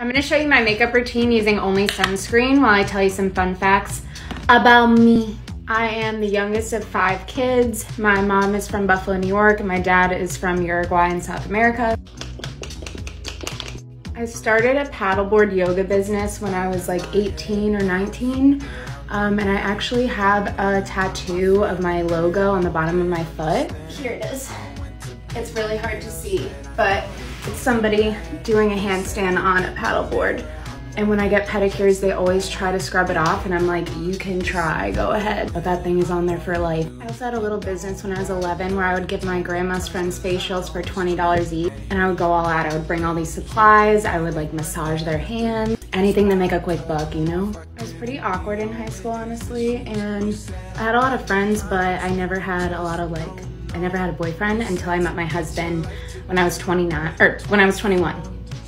I'm gonna show you my makeup routine using only sunscreen while I tell you some fun facts about me. I am the youngest of five kids. My mom is from Buffalo, New York, and my dad is from Uruguay in South America. I started a paddleboard yoga business when I was like 18 or 19. Um, and I actually have a tattoo of my logo on the bottom of my foot. Here it is. It's really hard to see, but it's somebody doing a handstand on a paddleboard. And when I get pedicures, they always try to scrub it off and I'm like, you can try, go ahead. But that thing is on there for life. I also had a little business when I was 11 where I would give my grandma's friends facials for $20 each. And I would go all out. I would bring all these supplies. I would like massage their hands. Anything to make a quick buck, you know? I was pretty awkward in high school, honestly. And I had a lot of friends, but I never had a lot of like, I never had a boyfriend until I met my husband when I was 29, or when I was 21,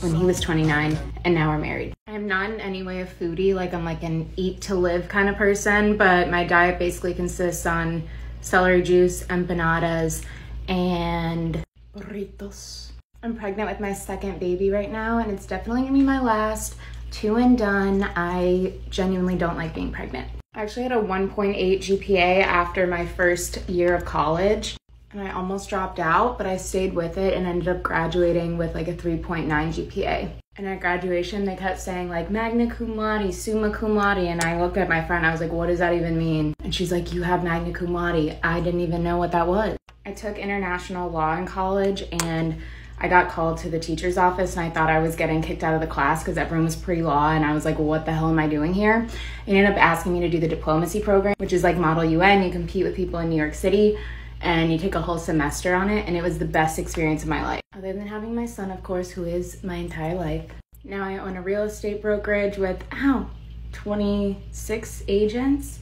when he was 29, and now we're married. I'm not in any way a foodie, like I'm like an eat to live kind of person, but my diet basically consists on celery juice, empanadas, and burritos. I'm pregnant with my second baby right now, and it's definitely gonna be my last. Two and done. I genuinely don't like being pregnant. I actually had a 1.8 GPA after my first year of college and I almost dropped out, but I stayed with it and ended up graduating with like a 3.9 GPA. And at graduation, they kept saying like magna cum laude, summa cum laude. And I looked at my friend, I was like, what does that even mean? And she's like, you have magna cum laude. I didn't even know what that was. I took international law in college and I got called to the teacher's office and I thought I was getting kicked out of the class because everyone was pre-law and I was like, what the hell am I doing here? They ended up asking me to do the diplomacy program, which is like Model UN. You compete with people in New York City and you take a whole semester on it and it was the best experience of my life. Other than having my son, of course, who is my entire life. Now I own a real estate brokerage with, ow, 26 agents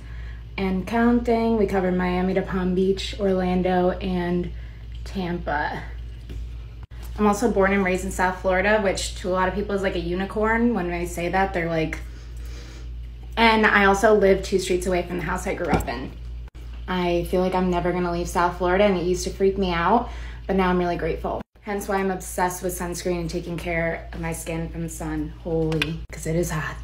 and counting. We cover Miami to Palm Beach, Orlando, and Tampa. I'm also born and raised in South Florida, which to a lot of people is like a unicorn. When I say that, they're like, and I also live two streets away from the house I grew up in. I feel like I'm never gonna leave South Florida and it used to freak me out, but now I'm really grateful. Hence why I'm obsessed with sunscreen and taking care of my skin from the sun. Holy, because it is hot.